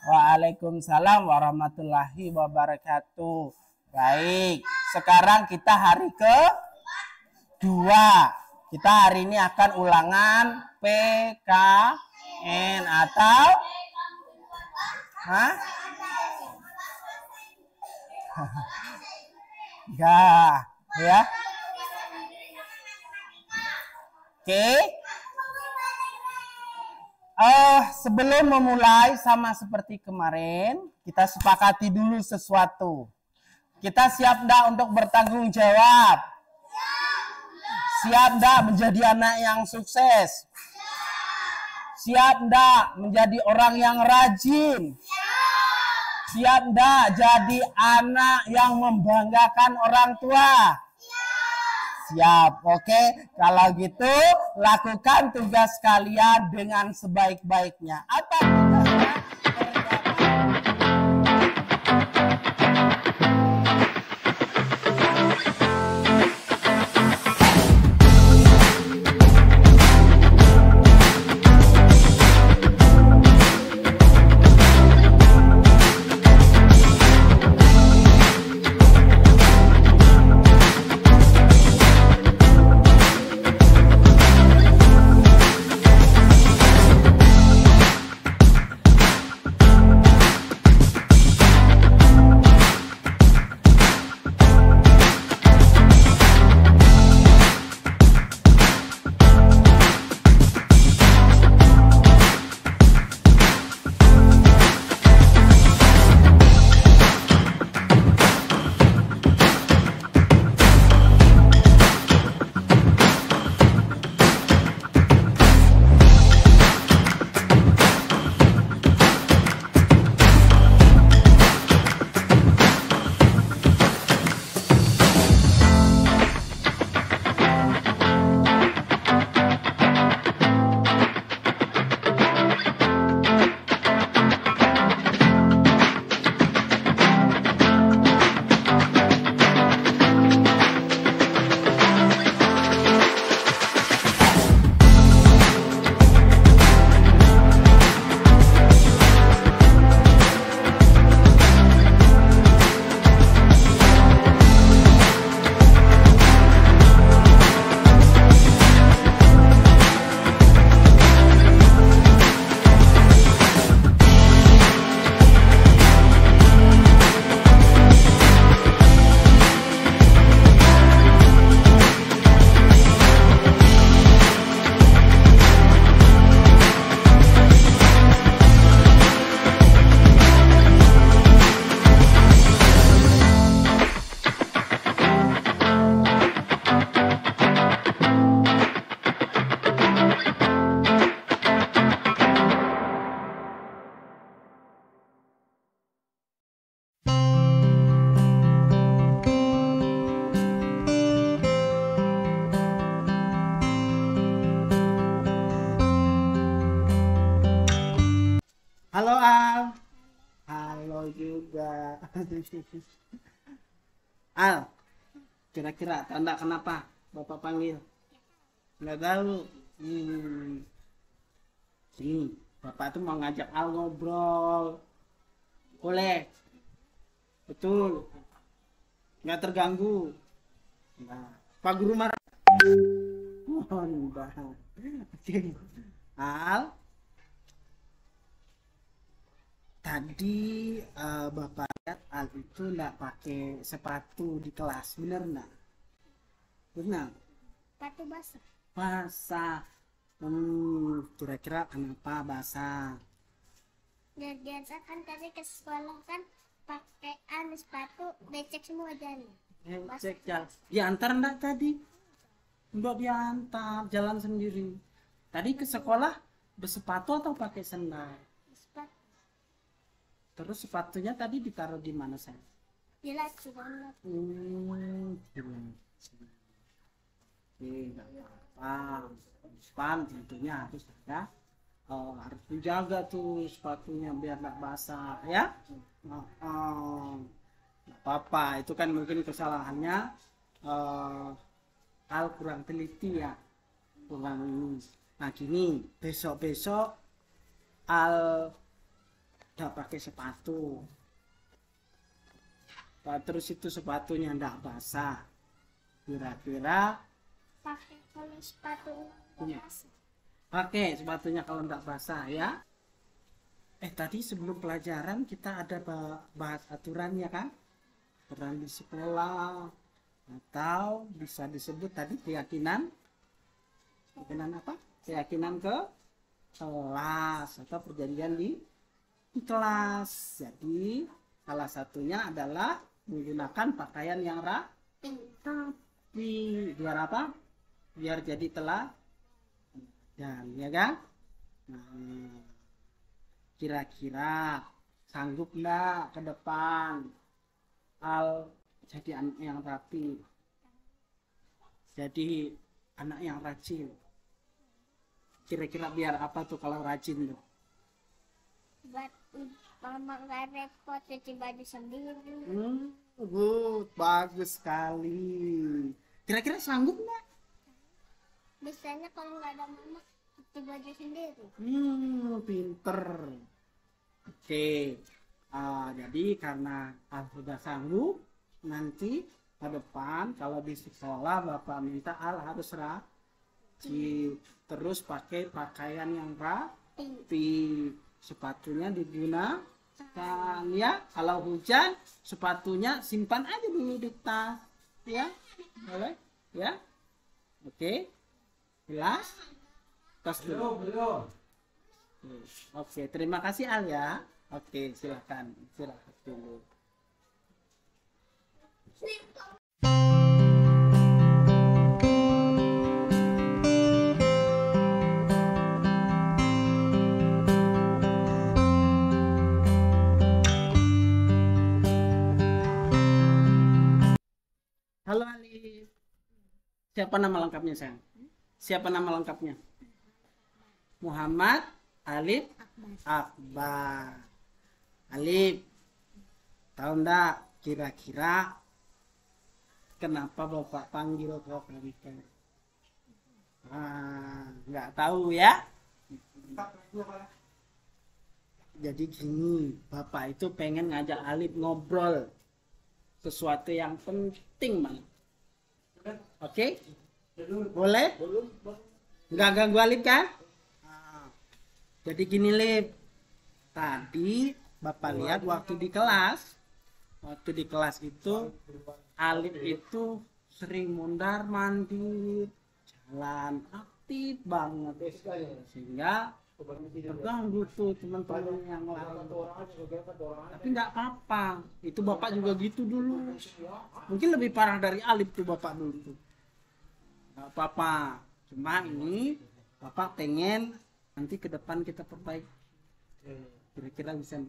Waalaikumsalam warahmatullahi wabarakatuh. Baik, sekarang kita hari ke dua. Kita hari ini akan ulangan PKN atau Hah? Ya, ya. Oke. Uh, sebelum memulai sama seperti kemarin, kita sepakati dulu sesuatu. Kita siap enggak untuk bertanggung jawab? Siap enggak menjadi anak yang sukses? Siap enggak menjadi orang yang rajin? Siap enggak jadi anak yang membanggakan orang tua? Siap, oke. Kalau gitu, lakukan tugas kalian dengan sebaik-baiknya. Apa Al, kira-kira tanda kenapa Bapak panggil? Nggak tahu. Hmm. Sini, Bapak tuh mau ngajak Al ngobrol. Boleh? Betul. Nggak terganggu. Nah, Pak Guru marah. Mohon, Mbak. Oke. Al, tadi uh, bapak lihat Al itu nggak pakai sepatu di kelas bener nggak? Benar Sepatu basah. basah. Hmm, kira-kira kenapa basah? Dan biasa kan tadi ke sekolah kan pakai anu sepatu becek semua jalan. eh, cek jalan diantar enggak tadi? Enggak diantar jalan sendiri. Tadi ke sekolah bersepatu atau pakai sendal terus sepatunya tadi ditaruh di mana saya jelas banget. Hmm, Oke, nggak apa-apa. Depan tentunya harus ya. Oh, harus dijaga tuh sepatunya biar nggak basah ya. Oh, oh. Apa-apa, itu kan mungkin kesalahannya eh hal kurang teliti ya. Kurang ini. Nah gini, besok-besok al tidak pakai sepatu. Nah, terus itu sepatunya tidak basah. Kira-kira? Pakai kalau sepatu basah. pakai sepatunya kalau tidak basah ya. Eh tadi sebelum pelajaran kita ada ba- bahas aturannya kan? Aturan di sekolah atau bisa disebut tadi keyakinan. Keyakinan apa? Keyakinan ke kelas atau perjanjian di kelas. Jadi salah satunya adalah menggunakan pakaian yang rapi. Biar apa? Biar jadi telah dan ya kan? Nah, kira-kira sanggup nggak ke depan? Al jadi anak yang rapi. Jadi anak yang rajin. Kira-kira biar apa tuh kalau rajin tuh? Buat mama nggak repot cuci baju sendiri hmm, good bagus sekali kira-kira sanggup nggak biasanya kalau nggak ada mama cuci baju sendiri Hmm, pinter. Oke. Ah, jadi karena Al sudah sanggup, nanti ke depan kalau di sekolah Bapak minta Al harus rajin. Terus pakai pakaian yang rapi. Sepatunya digunakan ya. Kalau hujan, sepatunya simpan aja dulu di tas. Ya. Boleh? Ya. Oke. Jelas? Tas dulu. Oke, terima kasih Al ya. Oke, silakan. Silakan dulu. Siapa nama lengkapnya sayang? Siapa nama lengkapnya? Muhammad Alif Akbar. Alif, tahu ndak kira-kira kenapa bapak panggil kau Karika? Ah, nggak tahu ya? Jadi gini, bapak itu pengen ngajak Alif ngobrol sesuatu yang penting banget. Oke? Boleh? Nggak ganggu Alif kan? Jadi gini Lip, tadi Bapak lihat waktu di kelas, waktu di kelas itu Alif itu sering mundar mandir, jalan aktif banget, sehingga terganggu tuh teman-teman yang lain. Tapi nggak apa-apa, itu Bapak juga gitu dulu. Mungkin lebih parah dari Alif tuh Bapak dulu tuh. Nggak apa-apa, cuma ini Bapak pengen nanti ke depan kita perbaiki kira-kira bisa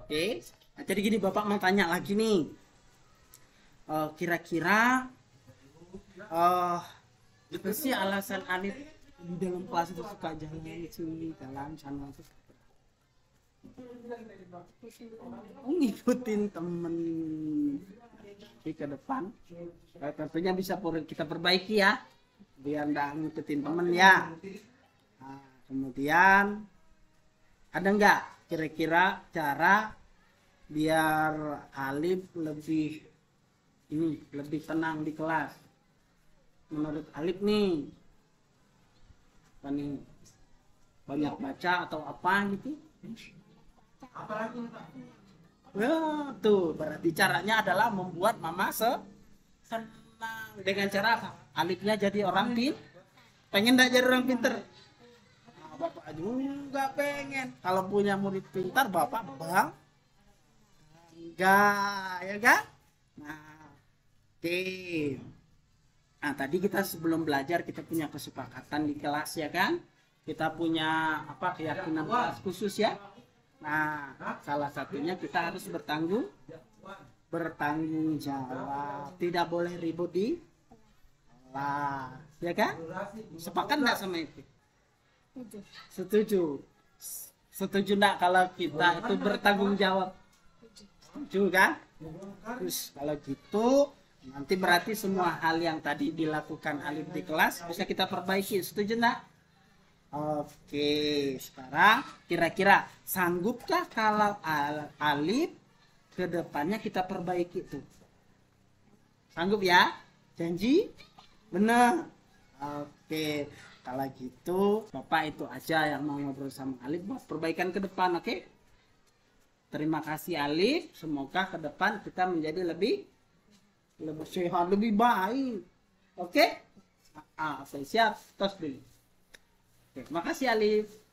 oke Nah, jadi gini bapak mau tanya lagi nih Eh, kira-kira eh apa sih alasan Alif di dalam kelas itu suka jalan sini jalan sana tuh Oh, ngikutin temen. Tapi ke depan eh, tentunya bisa kita perbaiki ya biar nggak ngikutin temen ya. Nah, kemudian ada nggak kira-kira cara biar Alif lebih ini lebih tenang di kelas? Menurut Alif nih nih banyak baca atau apa gitu Ya, tuh berarti caranya adalah membuat mama se senang dengan cara apa? Alifnya jadi orang pin, pengen nggak jadi orang pinter? Nah, bapak juga pengen. Kalau punya murid pintar, bapak bang, enggak, ya kan? Nah, oke. Nah, tadi kita sebelum belajar kita punya kesepakatan di kelas ya kan? Kita punya apa keyakinan khusus ya. Nah, salah satunya kita harus bertanggung bertanggung jawab. Tidak boleh ribut di kelas, ya kan? Sepakat nggak sama itu? Setuju. Setuju nggak kalau kita itu bertanggung jawab? Setuju kan? Terus kalau gitu nanti berarti semua hal yang tadi dilakukan Alif di kelas bisa kita perbaiki. Setuju nggak? Oke, sekarang kira-kira sanggupkah kalau al- Alif ke depannya kita perbaiki tuh? Sanggup ya? Janji? Bener? Oke, kalau gitu Bapak itu aja yang mau ngobrol sama Alif buat perbaikan ke depan, oke? Terima kasih Alif, semoga ke depan kita menjadi lebih lebih sehat, lebih baik. Oke? Ah, oke, siap. Tos dulu. Oke, makasih Alif.